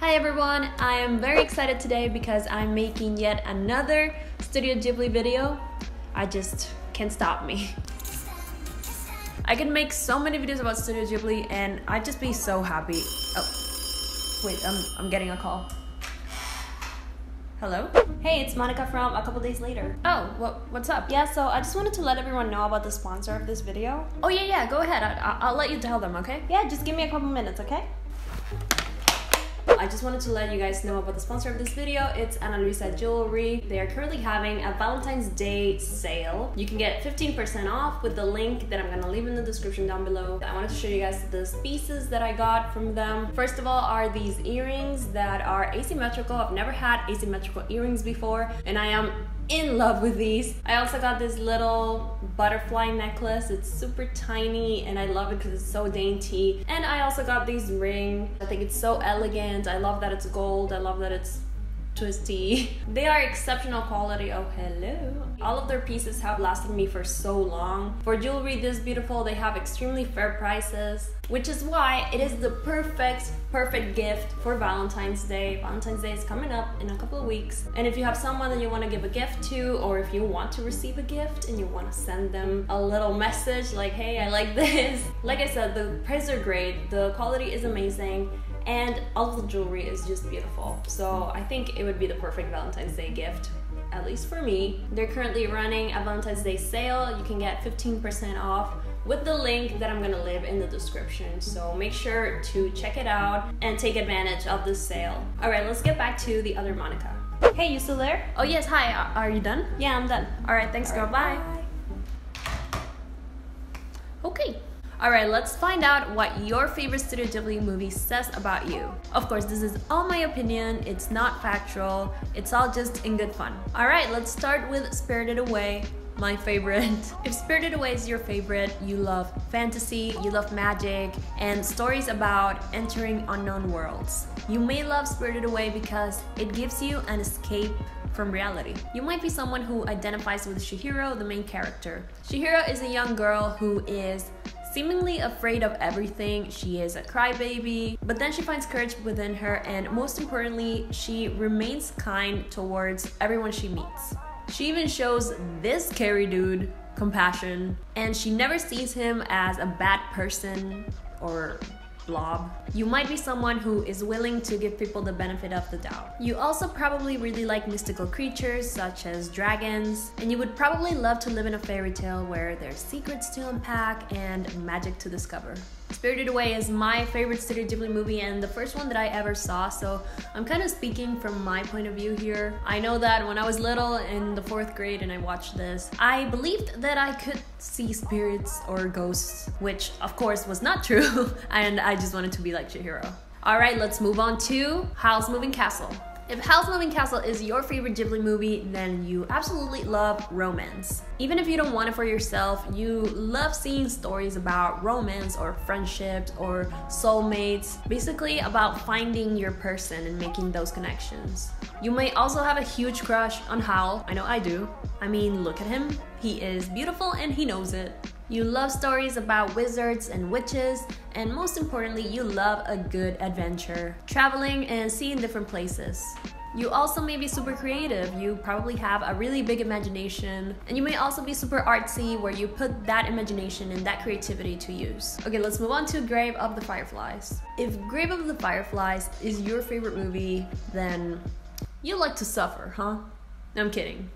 Hi everyone, I am very excited today because I'm making yet another Studio Ghibli video. I just can't stop me. I can make so many videos about Studio Ghibli and I'd just be so happy. Oh, wait, I'm, I'm getting a call. Hello? Hey, it's Monika from A Couple Days Later. Oh, what, what's up? Yeah, so I just wanted to let everyone know about the sponsor of this video. Oh yeah, yeah, go ahead. I, I'll let you tell them, okay? Yeah, just give me a couple minutes, okay? I just wanted to let you guys know about the sponsor of this video. It's Ana Luisa Jewelry. They are currently having a Valentine's Day sale. You can get 15% off with the link that I'm gonna leave in the description down below. I wanted to show you guys the pieces that I got from them. First of all are these earrings that are asymmetrical. I've never had asymmetrical earrings before and I am in love with these. I also got this little butterfly necklace. It's super tiny and I love it because it's so dainty. And I also got this ring. I think it's so elegant. I love that it's gold. I love that it's twisty. They are exceptional quality. Oh, hello. All of their pieces have lasted me for so long. For jewelry this beautiful, they have extremely fair prices, which is why it is the perfect, perfect gift for Valentine's Day. Valentine's Day is coming up in a couple of weeks. And if you have someone that you want to give a gift to, or if you want to receive a gift and you want to send them a little message like, hey, I like this. Like I said, the prices are great, the quality is amazing, and all of the jewelry is just beautiful. So I think it would be the perfect Valentine's Day gift at least for me. They're currently running a Valentine's Day sale. You can get 15% off with the link that I'm gonna leave in the description. So make sure to check it out and take advantage of this sale. All right, let's get back to the other Monika. Hey, you still there? Oh yes, hi, are you done? Yeah, I'm done. All right, thanks All girl, bye. bye. Okay, Alright, let's find out what your favorite Studio Ghibli movie says about you. Of course, this is all my opinion, it's not factual, it's all just in good fun. Alright, let's start with Spirited Away, my favorite. If Spirited Away is your favorite, you love fantasy, you love magic, and stories about entering unknown worlds. You may love Spirited Away because it gives you an escape from reality. You might be someone who identifies with Chihiro, the main character. Chihiro is a young girl who is Seemingly afraid of everything, she is a crybaby, but then she finds courage within her, and most importantly, she remains kind towards everyone she meets. She even shows this scary dude compassion, and she never sees him as a bad person or blob. You might be someone who is willing to give people the benefit of the doubt. You also probably really like mystical creatures such as dragons, and you would probably love to live in a fairy tale where there's secrets to unpack and magic to discover. Spirited Away is my favorite Studio Ghibli movie and the first one that I ever saw, so I'm kind of speaking from my point of view here. I know that when I was little in the fourth grade and I watched this, I believed that I could see spirits or ghosts, which of course was not true, and I just wanted to be like Chihiro. Alright, let's move on to Howl's Moving Castle. If Howl's Moving Castle is your favorite Ghibli movie, then you absolutely love romance. Even if you don't want it for yourself, you love seeing stories about romance or friendships or soulmates, basically about finding your person and making those connections. You may also have a huge crush on Howl, I know I do. I mean, look at him, he is beautiful and he knows it. You love stories about wizards and witches, and most importantly, you love a good adventure, traveling and seeing different places. You also may be super creative, you probably have a really big imagination, and you may also be super artsy where you put that imagination and that creativity to use. Okay, let's move on to Grave of the Fireflies. If Grave of the Fireflies is your favorite movie, then you like to suffer, huh? No, I'm kidding.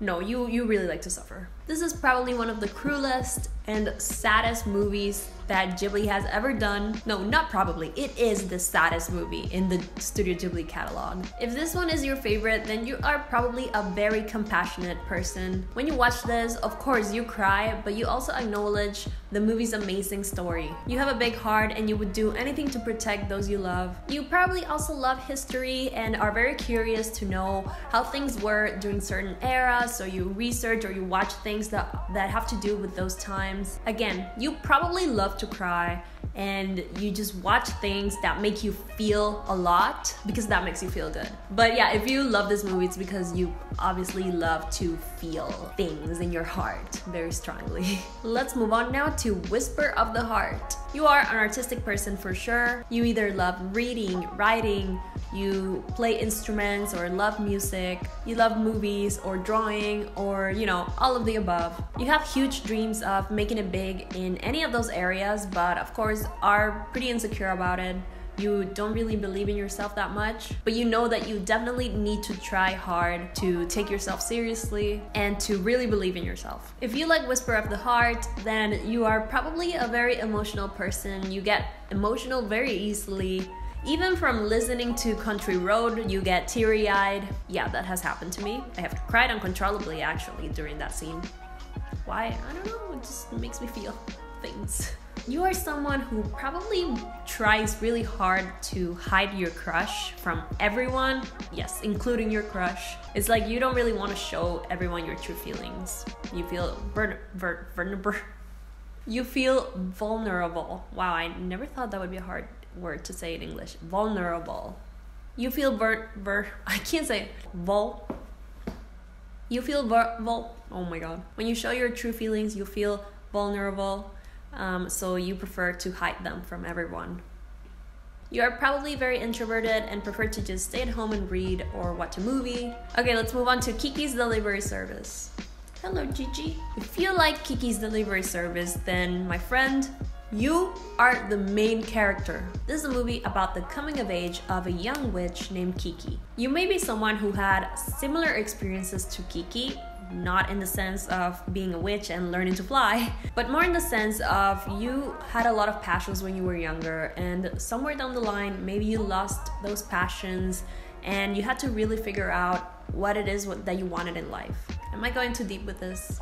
No, you, you really like to suffer. This is probably one of the cruelest and saddest movies that Ghibli has ever done. No, not probably. It is the saddest movie in the Studio Ghibli catalog. If this one is your favorite, then you are probably a very compassionate person. When you watch this, of course you cry, but you also acknowledge the movie's amazing story. You have a big heart and you would do anything to protect those you love. You probably also love history and are very curious to know how things were during certain eras, so you research or you watch things that, that have to do with those times. Again, you probably love to cry and you just watch things that make you feel a lot because that makes you feel good. But yeah, if you love this movie, it's because you obviously love to feel things in your heart very strongly. Let's move on now to Whisper of the Heart. You are an artistic person for sure. You either love reading, writing, you play instruments or love music, you love movies or drawing or, you know, all of the above. You have huge dreams of making it big in any of those areas, but of course are pretty insecure about it. You don't really believe in yourself that much, but you know that you definitely need to try hard to take yourself seriously and to really believe in yourself. If you like Whisper of the Heart, then you are probably a very emotional person. You get emotional very easily even from listening to Country Road, you get teary eyed. Yeah, that has happened to me. I have cried uncontrollably actually during that scene. Why? I don't know, it just makes me feel things. You are someone who probably tries really hard to hide your crush from everyone. Yes, including your crush. It's like you don't really want to show everyone your true feelings. You feel vulnerable. You feel vulnerable. Wow, I never thought that would be hard word to say in English. Vulnerable. You feel ver ver I can't say vul. You feel ver vul. Oh my god. When you show your true feelings, you feel vulnerable. Um, so you prefer to hide them from everyone. You are probably very introverted and prefer to just stay at home and read or watch a movie. Okay, let's move on to Kiki's delivery service. Hello, Jiji. If you like Kiki's delivery service, then my friend, you are the main character. This is a movie about the coming of age of a young witch named Kiki. You may be someone who had similar experiences to Kiki, not in the sense of being a witch and learning to fly, but more in the sense of you had a lot of passions when you were younger, and somewhere down the line, maybe you lost those passions and you had to really figure out what it is that you wanted in life. Am I going too deep with this?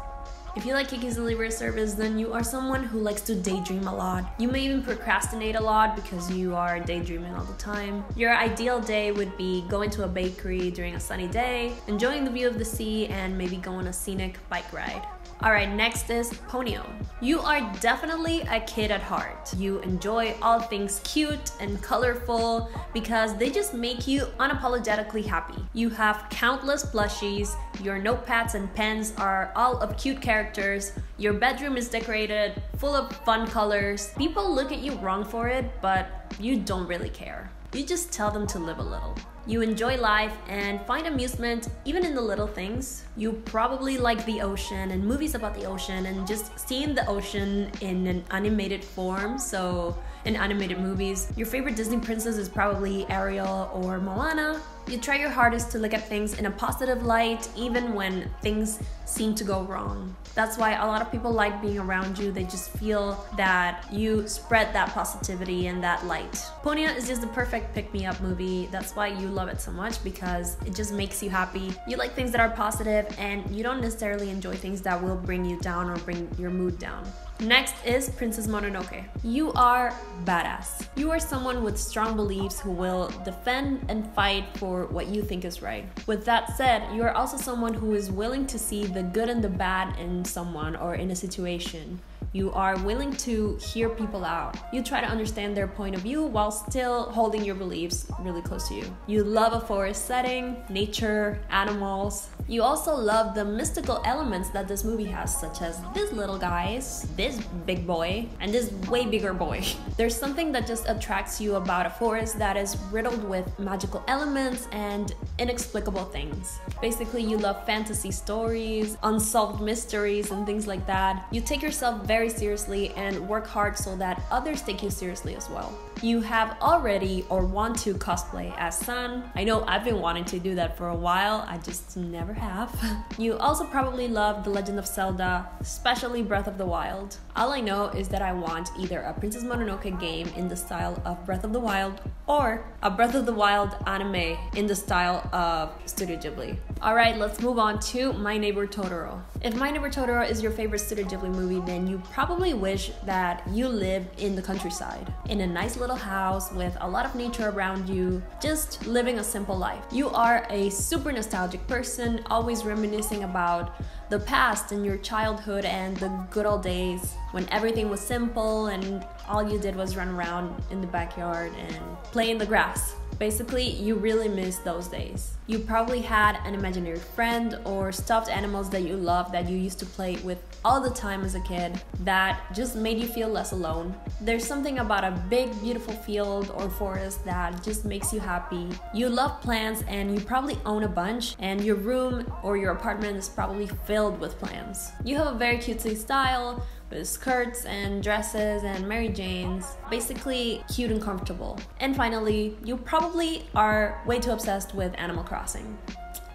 If you like Kiki's Delivery Service, then you are someone who likes to daydream a lot. You may even procrastinate a lot because you are daydreaming all the time. Your ideal day would be going to a bakery during a sunny day, enjoying the view of the sea, and maybe going on a scenic bike ride. Alright, next is Ponyo. You are definitely a kid at heart. You enjoy all things cute and colorful because they just make you unapologetically happy. You have countless plushies, your notepads and pens are all of cute characters, your bedroom is decorated full of fun colors. People look at you wrong for it, but you don't really care. You just tell them to live a little. You enjoy life and find amusement even in the little things. You probably like the ocean and movies about the ocean and just seeing the ocean in an animated form. So, in animated movies, your favorite Disney princess is probably Ariel or Moana. You try your hardest to look at things in a positive light even when things seem to go wrong. That's why a lot of people like being around you. They just feel that you spread that positivity and that light. Ponyo is just the perfect pick me up movie. That's why you love it so much because it just makes you happy. You like things that are positive and you don't necessarily enjoy things that will bring you down or bring your mood down. Next is Princess Mononoke. You are badass. You are someone with strong beliefs who will defend and fight for what you think is right. With that said, you are also someone who is willing to see the good and the bad in someone or in a situation. You are willing to hear people out. You try to understand their point of view while still holding your beliefs really close to you. You love a forest setting, nature, animals. You also love the mystical elements that this movie has, such as this little guys, this big boy, and this way bigger boy. There's something that just attracts you about a forest that is riddled with magical elements and inexplicable things. Basically, you love fantasy stories, unsolved mysteries, and things like that. You take yourself very seriously and work hard so that others take you seriously as well. You have already or want to cosplay as San. I know I've been wanting to do that for a while, I just never have. you also probably love The Legend of Zelda, especially Breath of the Wild. All I know is that I want either a Princess Mononoke game in the style of Breath of the Wild or a Breath of the Wild anime in the style of Studio Ghibli. Alright, let's move on to My Neighbor Totoro. If My Neighbor Totoro is your favorite Studio Ghibli movie, then you probably wish that you lived in the countryside, in a nice little house with a lot of nature around you, just living a simple life. You are a super nostalgic person, always reminiscing about the past and your childhood and the good old days when everything was simple and all you did was run around in the backyard and play in the grass. Basically, you really miss those days. You probably had an imaginary friend or stuffed animals that you loved that you used to play with all the time as a kid that just made you feel less alone. There's something about a big, beautiful field or forest that just makes you happy. You love plants and you probably own a bunch, and your room or your apartment is probably filled with plants. You have a very cutesy style with skirts and dresses and Mary Janes. Basically, cute and comfortable. And finally, you probably are way too obsessed with Animal Crossing.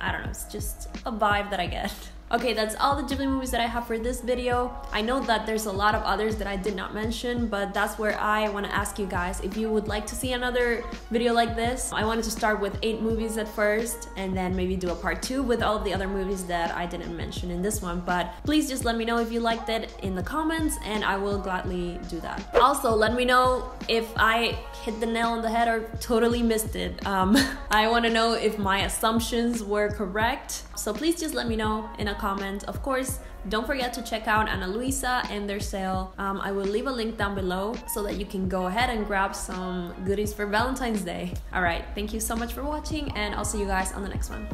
I don't know, it's just a vibe that I get. Okay, that's all the Ghibli movies that I have for this video. I know that there's a lot of others that I did not mention, but that's where I want to ask you guys if you would like to see another video like this. I wanted to start with 8 movies at first and then maybe do a part 2 with all the other movies that I didn't mention in this one, but please just let me know if you liked it in the comments and I will gladly do that. Also, let me know if I hit the nail on the head or totally missed it. Um, I want to know if my assumptions were correct, so please just let me know in a comment. Of course, don't forget to check out Ana Luisa and their sale. Um, I will leave a link down below so that you can go ahead and grab some goodies for Valentine's Day. Alright, thank you so much for watching and I'll see you guys on the next one.